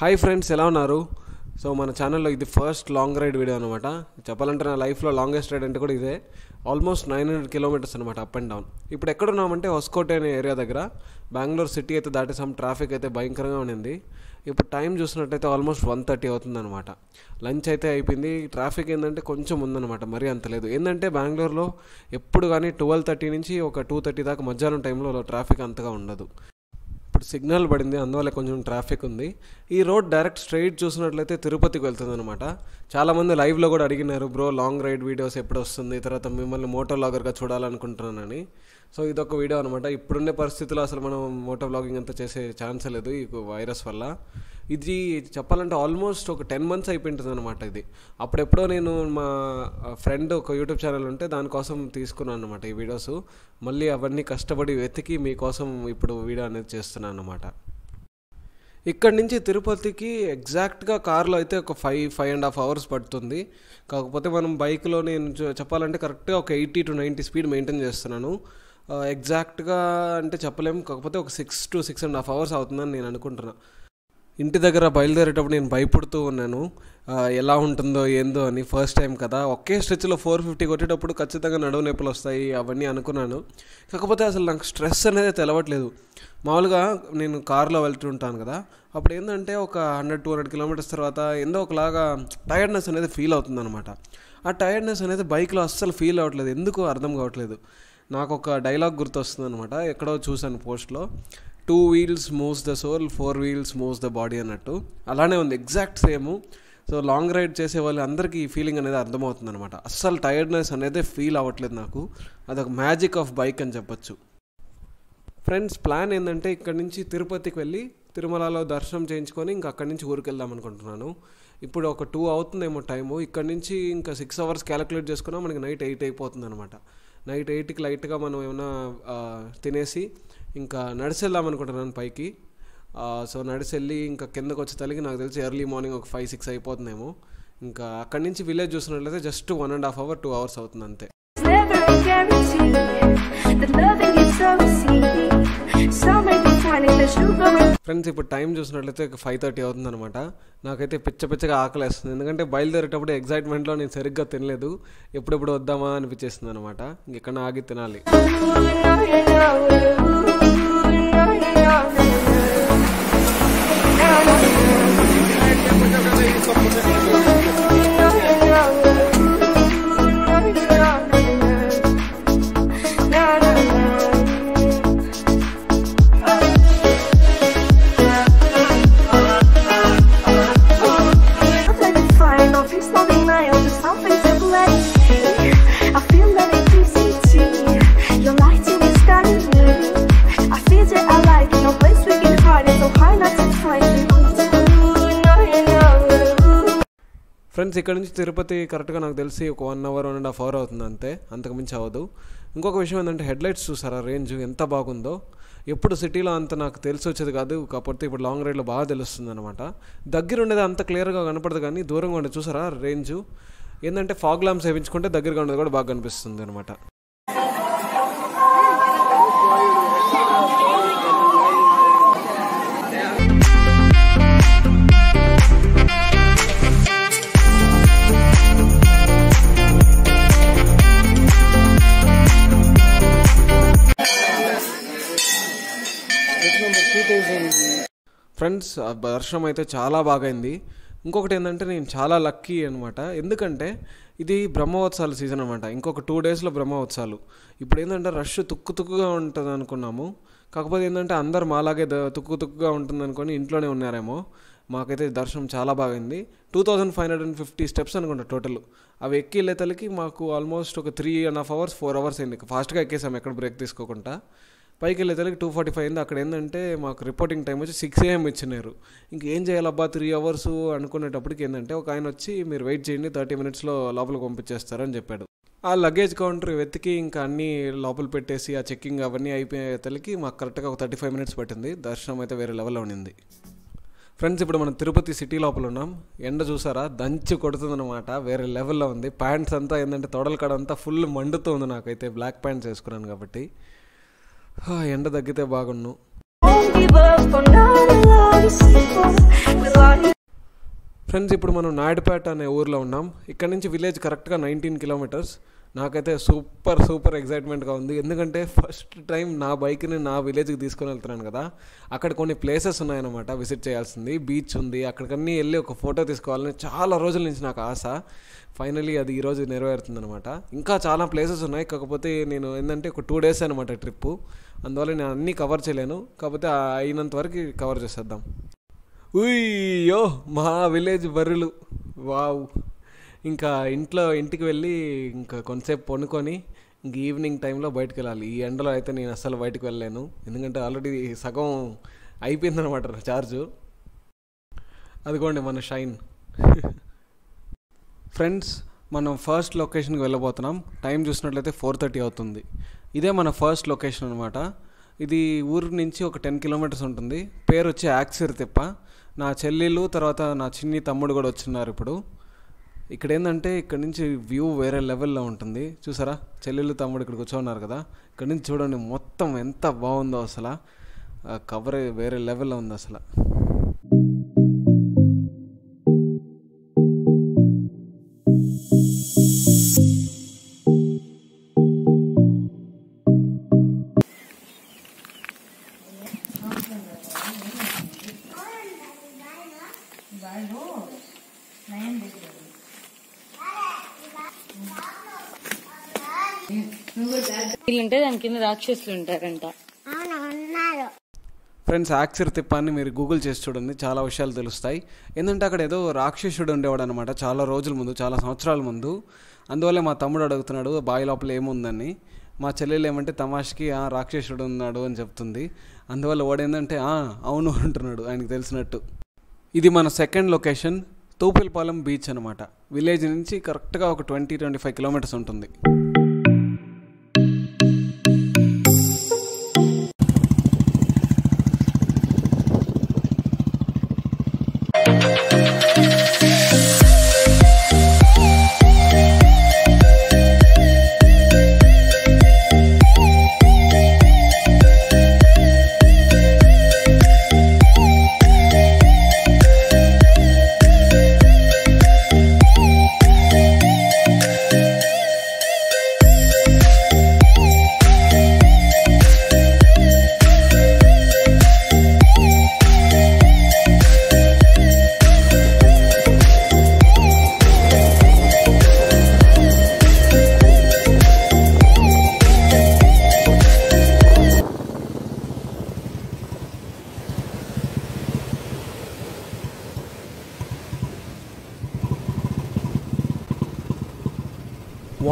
Hi friends ఎలా ఉన్నారు? So మన ఛానల్లో ఇది ఫస్ట్ లాంగ్ రైడ్ వీడియో అనమాట చెప్పాలంటే నా లైఫ్లో లాంగెస్ట్ రైడ్ అంటే కూడా ఇదే. ఆల్మోస్ట్ నైన్ హండ్రెడ్ కిలోమీటర్స్ అనమాట అప్ అండ్ డౌన్ ఇప్పుడు ఎక్కడున్నామంటే హొస్కోటే అనే ఏరియా దగ్గర. బెంగళూరు సిటీ అయితే దాటేసాం ట్రాఫిక్ అయితే భయంకరంగా ఉండింది. ఇప్పుడు టైం చూసినట్టయితే ఆల్మోస్ట్ వన్ థర్టీ అవుతుందన్నమాట. లంచ్ అయితే అయిపోయింది. ట్రాఫిక్ ఏంటంటే కొంచెం ఉందన్నమాట మరీ అంత లేదు. ఏంటంటే బెంగళూరులో ఎప్పుడు కానీ ట్వెల్వ్ థర్టీ నుంచి ఒక టూ థర్టీ దాకా మధ్యాహ్నం టైంలో ట్రాఫిక్ అంతగా ఉండదు. ఇప్పుడు సిగ్నల్ పడింది అందువల్ల కొంచెం ట్రాఫిక్ ఉంది. ఈ రోడ్ డైరెక్ట్ స్ట్రైట్ చూసినట్లయితే తిరుపతికి వెళ్తుంది అనమాట చాలామంది లైవ్లో కూడా అడిగినారు బ్రో లాంగ్ రైడ్ వీడియోస్ ఎప్పుడు వస్తుంది తర్వాత మిమ్మల్ని మోటో లాగర్గా చూడాలనుకుంటున్నానని. సో ఇదొక వీడియో అనమాట ఇప్పుడుండే పరిస్థితుల్లో అసలు మనం మోటో బ్లాగింగ్ అంతా చేసే ఛాన్స్ లేదు ఈ వైరస్ వల్ల. ఇది చెప్పాలంటే ఆల్మోస్ట్ ఒక టెన్ మంత్స్ అయిపోయింటుంది అనమాట ఇది. అప్పుడెప్పుడో నేను మా ఫ్రెండ్ ఒక యూట్యూబ్ ఛానల్ ఉంటే దానికోసం తీసుకున్నాను అనమాట ఈ వీడియోస్. మళ్ళీ అవన్నీ కష్టపడి వెతికి మీకోసం ఇప్పుడు వీడియో అనేది చేస్తున్నాను అనమాట ఇక్కడ నుంచి తిరుపతికి ఎగ్జాక్ట్గా కార్లో అయితే ఒక five five and half hours పడుతుంది. కాకపోతే మనం బైక్లో నేను చెప్పాలంటే కరెక్ట్గా ఒక eighty to ninety speed maintain చేస్తున్నాను. ఎగ్జాక్ట్గా అంటే చెప్పలేము. కాకపోతే ఒక six to six and half hours అవుతుందని నేను అనుకుంటున్నా. ఇంటి దగ్గర బయలుదేరేటప్పుడు నేను భయపడుతూ ఉన్నాను. ఎలా ఉంటుందో ఏందో అని ఫస్ట్ టైం కదా. ఒకే స్ట్రెచ్లో ఫోర్ ఫిఫ్టీ కొట్టేటప్పుడు ఖచ్చితంగా నడువు నొప్పులు వస్తాయి అవన్నీ అనుకున్నాను. కాకపోతే అసలు నాకు స్ట్రెస్ అనేది తెలవట్లేదు. మామూలుగా నేను కార్లో వెళ్తుంటాను కదా. అప్పుడు ఏంటంటే ఒక హండ్రెడ్ టూ హండ్రెడ్ కిలోమీటర్స్ తర్వాత ఏందో ఒకలాగా టైర్డ్నెస్ అనేది ఫీల్ అవుతుంది అనమాట ఆ టైర్డ్నెస్ అనేది బైక్లో అస్సలు ఫీల్ అవ్వట్లేదు. ఎందుకు అర్థం కావట్లేదు. నాకు ఒక డైలాగ్ గుర్తొస్తుంది అనమాట ఎక్కడో చూశాను పోస్ట్లో. Two wheels moves the soul four wheels moves the body అన్నట్టు. అలానే ఉంది exact same so long ride చేసే వాళ్ళు అందరికీ ఈ ఫీలింగ్ అనేది అర్థమవుతుంది అనమాట అస్సలు టైర్డ్నెస్ అనేది ఫీల్ అవ్వట్లేదు నాకు. అదొక మ్యాజిక్ ఆఫ్ బైక్ అని చెప్పొచ్చు. ఫ్రెండ్స్ ప్లాన్ ఏంటంటే ఇక్కడ నుంచి తిరుపతికి వెళ్ళి తిరుమలలో దర్శనం చేయించుకొని ఇంకా అక్కడి నుంచి ఊరికి వెళ్దాం అనుకుంటున్నాను. ఇప్పుడు ఒక టూ అవుతుందేమో టైము ఇక్కడ నుంచి ఇంకా సిక్స్ అవర్స్ క్యాలిక్యులేట్ చేసుకున్నా మనకి నైట్ ఎయిట్ అయిపోతుంది అనమాట నైట్ ఎయిట్కి లైట్గా మనం ఏమైనా తినేసి ఇంకా నడిచి వెళ్దాం అనుకుంటున్నాను పైకి. సో నడిచి వెళ్ళి ఇంకా కిందకు వచ్చే తల్లికి నాకు తెలిసి ఎర్లీ మార్నింగ్ ఒక ఫైవ్ సిక్స్ అయిపోతుందేమో. ఇంకా అక్కడి నుంచి విలేజ్ చూసినట్లయితే just one and half hour two hours అవుతుంది అంతే. So many ఫ్రెండ్స్ ఇప్పుడు టైం చూసినట్లయితే ఫైవ్ థర్టీ అవుతుంది అనమాట నాకైతే పిచ్చ పిచ్చగా ఆకలేస్తుంది. ఎందుకంటే బయలుదేరేటప్పుడు ఎగ్జైట్మెంట్లో నేను సరిగ్గా తినలేదు. ఎప్పుడెప్పుడు వద్దామా అనిపించేస్తుంది అనమాట ఇంకెక్కడ ఆగి తినాలి. ఫ్రెండ్స్ ఇక్కడ నుంచి తిరుపతి కరెక్ట్గా నాకు తెలిసి ఒక one hour one and half hour అవుతుంది అంతే. అంతకు మించి అవ్వదు. ఇంకొక విషయం ఏంటంటే హెడ్లైట్స్ చూసారా? రేంజ్ ఎంత బాగుందో. ఎప్పుడు సిటీలో అంత నాకు తెలిసి వచ్చేది కాదు. కాకపోతే ఇప్పుడు లాంగ్ రైడ్లో బాగా తెలుస్తుంది అనమాట దగ్గర ఉండేది అంత క్లియర్గా కనపడదు కానీ దూరంగా ఉండేది చూసారా? రేంజ్. ఏంటంటే ఫాగ్ ల్యాంప్స్ వేయించుకుంటే దగ్గరగా ఉండేది కూడా బాగా కనిపిస్తుంది అనమాట ఫ్రెండ్స్ దర్శనం అయితే చాలా బాగైంది. ఇంకొకటి ఏంటంటే నేను చాలా లక్కీ అనమాట ఎందుకంటే ఇది బ్రహ్మోత్సవాల సీజన్ అనమాట ఇంకొక టూ డేస్లో బ్రహ్మోత్సవాలు. ఇప్పుడు ఏంటంటే రష్ తుక్కు తుక్కుగా ఉంటుంది అనుకున్నాము కాకపోతే ఏంటంటే అందరు మాలాగే ద- తుక్కు తుక్కుగా ఉంటుంది అనుకొని ఇంట్లోనే ఉన్నారేమో. మాకైతే దర్శనం చాలా బాగైంది. Two thousand five hundred and fifty steps అనుకుంటా టోటల్ అవి ఎక్కి వెళ్ళేతలకి మాకు ఆల్మోస్ట్ ఒక three and half hours four hours అయింది. ఫాస్ట్గా ఎక్కేసాము ఎక్కడ బ్రేక్ తీసుకోకుండా. పైకి వెళ్ళేతలకి టూ ఫార్టీ ఫైవ్ అయింది. అక్కడ ఏంటంటే మాకు రిపోర్టింగ్ టైం వచ్చి సిక్స్ ఏఎం ఇచ్చినారు. ఇంకేం చేయాలబ్బా త్రీ అవర్స్ అనుకునేటప్పటికి ఏంటంటే ఒక ఆయన వచ్చి మీరు వెయిట్ చేయండి థర్టీ మినిట్స్లో లోపలికి పంపించేస్తారని చెప్పాడు. ఆ లగేజ్ కౌంటర్ వెతికి ఇంకా అన్నీ లోపల పెట్టేసి ఆ చెక్కింగ్ అవన్నీ అయిపోయే తలకి మాకు కరెక్ట్గా ఒక థర్టీ ఫైవ్ మినిట్స్ పట్టింది. దర్శనం అయితే వేరే లెవెల్లో ఉండింది. ఫ్రెండ్స్ ఇప్పుడు మనం తిరుపతి సిటీ లోపల ఉన్నాం. ఎండ చూసారా? దంచి కొడుతుందన్నమాట. వేరే లెవెల్లో ఉంది. ప్యాంట్స్ అంతా ఏంటంటే తొడల కాడ అంతా ఫుల్ మండుతుంది నాకైతే. బ్లాక్ ప్యాంట్స్ వేసుకున్నాను కాబట్టి. ఎండ తగ్గితే బాగుండు ఫ్రెండ్స్ ఇప్పుడు మనం నాయుడుపేట అనే ఊర్లో ఉన్నాం. ఇక్కడ నుంచి విలేజ్ కరెక్ట్గా నైన్టీన్ కిలోమీటర్స్ నాకైతే సూపర్ సూపర్ ఎగ్జైట్మెంట్గా ఉంది. ఎందుకంటే ఫస్ట్ టైం నా బైక్ని నా విలేజ్కి తీసుకొని వెళ్తున్నాను కదా. అక్కడ కొన్ని ప్లేసెస్ ఉన్నాయన్నమాట విజిట్ చేయాల్సింది. బీచ్ ఉంది. అక్కడికన్నీ వెళ్ళి ఒక ఫోటో తీసుకోవాలని చాలా రోజుల నుంచి నాకు ఆశ. ఫైనలీ అది ఈరోజు నెరవేరుతుంది అనమాట ఇంకా చాలా ప్లేసెస్ ఉన్నాయి. కాకపోతే నేను ఏంటంటే ఒక టూ డేస్ అనమాట ట్రిప్పు అందువల్ల నేను అన్నీ కవర్ చేయలేను. కాకపోతే అయినంత వరకు కవర్ చేసేద్దాం. ఉయ్యో మా విలేజ్ బర్రెలు. వావ్. ఇంకా ఇంట్లో ఇంటికి వెళ్ళి ఇంకా కొంతసేపు పనుకొని ఇంక ఈవినింగ్ టైంలో బయటకు వెళ్ళాలి ఈ ఎండలో అయితే నేను అస్సలు బయటకు వెళ్ళలేను. ఎందుకంటే ఆల్రెడీ సగం అయిపోయిందనమాట చార్జు అదిగోండి మన షైన్ ఫ్రెండ్స్ మనం ఫస్ట్ లొకేషన్కి వెళ్ళబోతున్నాం. టైం చూసినట్లయితే ఫోర్ థర్టీ అవుతుంది. ఇదే మన ఫస్ట్ లొకేషన్ అనమాట ఇది ఊరు నుంచి ఒక టెన్ కిలోమీటర్స్ ఉంటుంది. పేరు వచ్చి యాక్సిర్ తిప్ప. నా చెల్లెలు తర్వాత నా చిన్ని తమ్ముడు కూడా వచ్చిన్నారు ఇప్పుడు. ఇక్కడ ఏంటంటే ఇక్కడ నుంచి వ్యూ వేరే లెవెల్లో ఉంటుంది. చూసారా? చెల్లెలు తమ్ముడు ఇక్కడ కూర్చోన్నారు కదా. ఇక్కడ నుంచి చూడండి మొత్తం ఎంత బాగుందో అసలు. కవర్ వేరే లెవెల్లో ఉంది అసలు. రాక్షసులు ఉంటారంట. ఫ్రెండ్స్ యాక్సిర్ తిప్పాన్ని మీరు గూగుల్ చేసి చూడండి చాలా విషయాలు తెలుస్తాయి. ఏంటంటే అక్కడ ఏదో రాక్షసుడు ఉండేవాడు అనమాట చాలా రోజుల ముందు చాలా సంవత్సరాల ముందు. అందువల్ల మా తమ్ముడు అడుగుతున్నాడు బావి లోపల ఏముందని? మా చెల్లెలు ఏమంటే తమాష్కి "ఆ, రాక్షసుడు ఉన్నాడు అని చెప్తుంది. అందువల్ల వాడు ఏంటంటే "ఆ, అవును అంటున్నాడు ఆయనకు తెలిసినట్టు. ఇది మన సెకండ్ లొకేషన్ తూపిల్పాలెం బీచ్ అనమాట విలేజ్ నుంచి కరెక్ట్గా ఒక ట్వంటీ ట్వంటీ ఫైవ్ కిలోమీటర్స్ ఉంటుంది.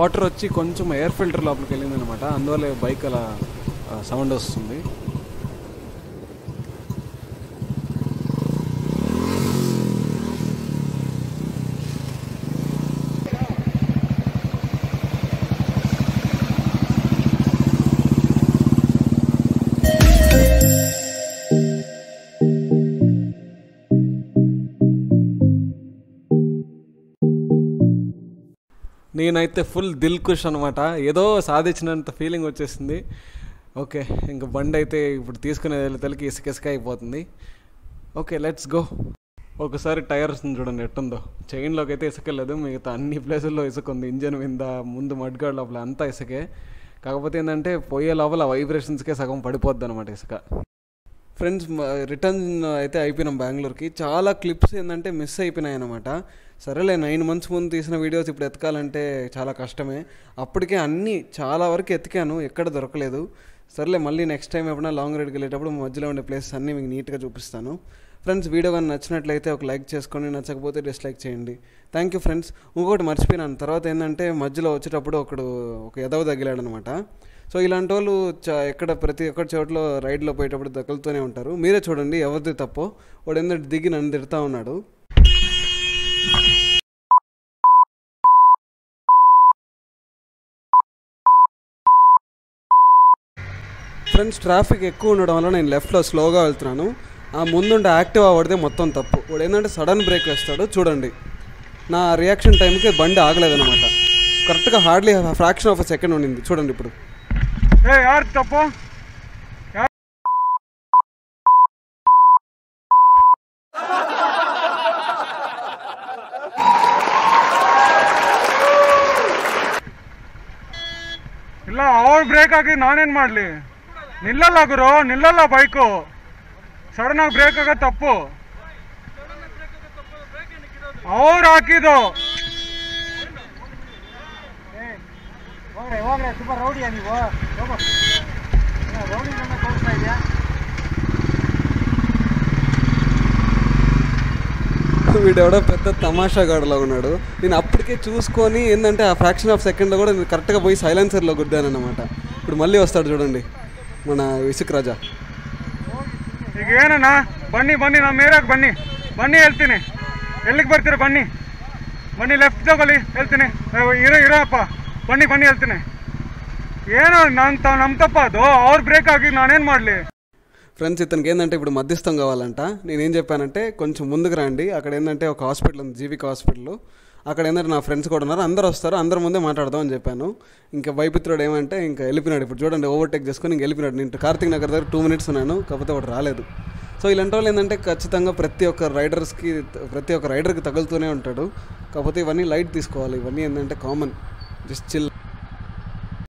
వాటర్ వచ్చి కొంచెం ఎయిర్ ఫిల్టర్ లోపలికి వెళ్ళింది అనమాట అందువల్ల బైక్ అలా సౌండ్ వస్తుంది. నేనైతే ఫుల్ దిల్ కుష్ అనమాట ఏదో సాధించినంత ఫీలింగ్ వచ్చేసింది. ఓకే ఇంకా బండి అయితే ఇప్పుడు తీసుకునే తలకి ఇసుక ఇసుక అయిపోతుంది. ఓకే లెట్స్ గో ఒకసారి టైర్స్ చూడండి ఎట్టుందో. చైన్లోకి అయితే ఇసుక లేదు మిగతా అన్ని ప్లేసుల్లో ఇసుక ఉంది. ఇంజన్ మీద ముందు మడ్గాడ్ లోపల అంతా ఇసుకే. కాకపోతే ఏంటంటే పోయే లోపల వైబ్రేషన్స్కే సగం పడిపోద్ది అనమాట ఇసుక. ఫ్రెండ్స్ రిటర్న్ అయితే అయిపోయినాం బెంగళూరుకి. చాలా క్లిప్స్ ఏంటంటే మిస్ అయిపోయినాయి అనమాట సరేలే నైన్ మంత్స్ ముందు తీసిన వీడియోస్ ఇప్పుడు ఎతకాలంటే చాలా కష్టమే. అప్పటికే అన్నీ చాలా వరకు ఎతికాను ఎక్కడ దొరకలేదు. సరేలే మళ్ళీ నెక్స్ట్ టైం ఎప్పుడైనా లాంగ్ రైడ్కి వెళ్ళేటప్పుడు మధ్యలో ఉండే ప్లేసెస్ అన్నీ మీకు నీట్గా చూపిస్తాను. ఫ్రెండ్స్ వీడియో కానీ నచ్చినట్లయితే ఒక లైక్ చేసుకోండి నచ్చకపోతే డిస్లైక్ చేయండి. థ్యాంక్ యూ ఫ్రెండ్స్ ఇంకొకటి మర్చిపోయినాను. తర్వాత ఏంటంటే మధ్యలో వచ్చేటప్పుడు ఒకడు ఒక ఎదవ తగిలాడు అనమాట సో ఇలాంటి వాళ్ళు ఎక్కడ ప్రతి ఒక్క చోట్ల రైడ్లో పోయేటప్పుడు దక్కలతోనే ఉంటారు. మీరే చూడండి ఎవరిది తప్పో. వాడు ఏంటంటే దిగి నన్ను తిడతా ఉన్నాడు. ఫ్రెండ్స్ ట్రాఫిక్ ఎక్కువ ఉండడం వల్ల నేను లెఫ్ట్లో స్లోగా వెళ్తున్నాను. ఆ ముందుండే యాక్టివ్ అవ్వడితే మొత్తం తప్పు. వాడు ఏంటంటే సడన్ బ్రేక్ వేస్తాడు. చూడండి. నా రియాక్షన్ టైంకి బండి ఆగలేదనమాట కరెక్ట్గా hardly fraction of a second ఉండింది. చూడండి ఇప్పుడు. ಏ ಯಾರು ತಪ್ಪು ಇಲ್ಲ ಅವ್ರ ಬ್ರೇಕ್ ಹಾಕಿ ನಾನೇನು ಮಾಡಲಿ? ನಿಲ್ಲಲ್ಲ ಗುರು ನಿಲ್ಲಲ್ಲ ಬೈಕು ಸಡನ್ ಆಗಿ ಬ್ರೇಕ್ ಆಗೋ ತಪ್ಪು. ಅವ್ರು ಹಾಕಿದ್ದು. ಹೋಗ್ರೆ ತುಂಬ ರೌಡಿಯಾ ನೀವು ಹೋಗೋ ರೌಡಿ ತೋರಿಸ್ತಾ ಇದೆಯಾ వీడెవడో పెద్ద తమాషాగాడులా ఉన్నాడు నేను అప్పటికే చూసుకొని ఏంటంటే ఆ ఫ్రాక్షన్ ఆఫ్ సెకండ్లో కూడా నేను కరెక్ట్గా పోయి సైలెన్సర్లో గుద్దానన్నమాట ఇప్పుడు మళ్ళీ వస్తాడు చూడండి మన ఇసుక్ రాజా ಈಗ ಏನಣ್ಣ ಬನ್ನಿ ಬನ್ನಿ ನಮ್ಮ ಏರಿಯಾಗೆ ಬನ್ನಿ ಬನ್ನಿ ಹೇಳ್ತೀನಿ ಎಲ್ಲಿಗೆ ಬರ್ತೀರ ಬನ್ನಿ ಬನ್ನಿ ಲೆಫ್ಟ್ ತಗೊಳ್ಳಿ ಹೇಳ್ತೀನಿ ಏ, ಇರೋ ಇರೋಪ್ಪ ಬನ್ನಿ ಬನ್ನಿ ಹೇಳ್ತೀನಿ ಏನು ನನ್ನ ತ ನಮ್ಮ ತಪ್ಪ ಅದು ಅವ್ರು ಬ್ರೇಕ್ ಆಗಿ ನಾನೇನು ಮಾಡಲಿ ఫ్రెండ్స్ ఇతనికి ఏంటంటే ఇప్పుడు మధ్యస్థం కావాలంట నేనేం చెప్పానంటే కొంచెం ముందుకు రండి అక్కడ ఏంటంటే ఒక హాస్పిటల్ ఉంది జీవిక హాస్పిటల్ అక్కడ ఏంటంటే నా ఫ్రెండ్స్ కూడా ఉన్నారు అందరు వస్తారు అందరి ముందే మాట్లాడదాం అని చెప్పాను ఇంకా వైపుత్రుడు ఏమంటే ఇంకా వెళ్ళిపోయినాడు ఇప్పుడు చూడండి ఓవర్టేక్ చేసుకొని ఇంక వెళ్ళిపోయినాడు నేను కార్తీక్ నగర్ దగ్గర టూ మినిట్స్ ఉన్నాను కాకపోతే వాడు రాలేదు సో ఇలాంటి వాళ్ళు ఏంటంటే ఖచ్చితంగా ప్రతి ఒక్క రైడర్స్కి ప్రతి ఒక్క రైడర్కి తగులుతూనే ఉంటాడు కాకపోతే ఇవన్నీ లైట్ తీసుకోవాలి ఇవన్నీ ఏంటంటే కామన్ Just chill.